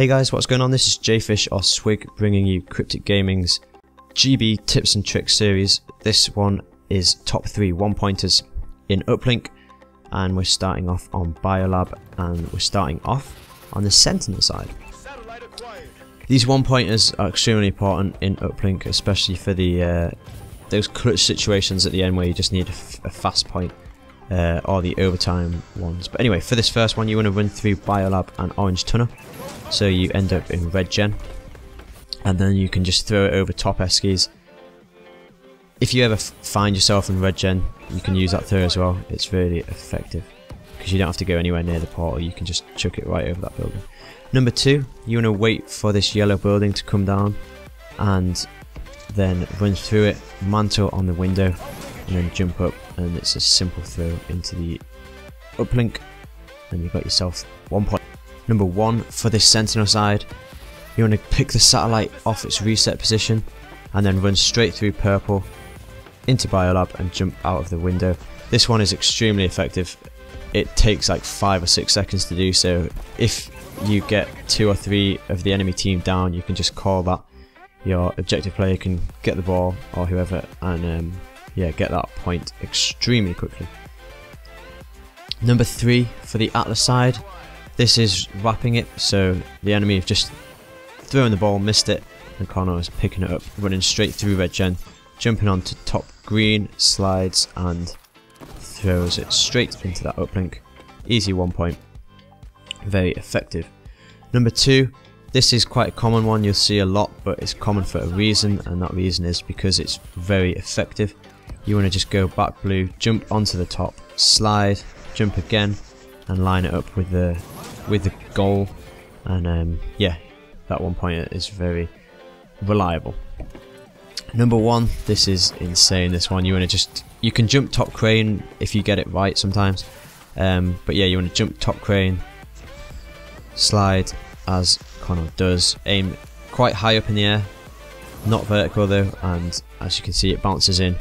Hey guys, what's going on? This is Jfish or Swig bringing you CRYPTiCK Gaming's GB Tips and Tricks series. This one is top 3 one pointers in Uplink and we're starting off on Biolab and we're starting off on the Sentinel side. These one pointers are extremely important in Uplink, especially for the uh, those clutch situations at the end where you just need a, a fast point uh, or the overtime ones. But anyway, for this first one, you want to run through Biolab and Orange Tunnel, so you end up in Red Gen, and then you can just throw it over top Eskies. If you ever find yourself in Red Gen, you can use that throw as well. It's really effective because you don't have to go anywhere near the portal. You can just chuck it right over that building. Number two, you want to wait for this yellow building to come down, and then run through it, mantle on the window, and then jump up and it's a simple throw into the uplink and you've got yourself one point. Number one for this sentinel side you want to pick the satellite off its reset position and then run straight through purple into biolab and jump out of the window. This one is extremely effective. It takes like five or six seconds to do so. If you get two or three of the enemy team down you can just call that your objective player can get the ball or whoever and um, yeah, get that point extremely quickly. Number three for the Atlas side, this is wrapping it, so the enemy have just thrown the ball, missed it, and Connor is picking it up, running straight through red gen, jumping onto top green, slides, and throws it straight into that uplink. Easy one point. Very effective. Number two, this is quite a common one, you'll see a lot, but it's common for a reason, and that reason is because it's very effective you want to just go back blue, jump onto the top, slide, jump again, and line it up with the with the goal. And um, yeah, that one pointer is very reliable. Number one, this is insane. This one, you want to just you can jump top crane if you get it right sometimes. Um, but yeah, you want to jump top crane, slide as Connor does, aim quite high up in the air, not vertical though, and as you can see, it bounces in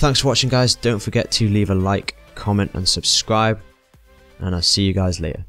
Thanks for watching guys, don't forget to leave a like, comment and subscribe, and I'll see you guys later.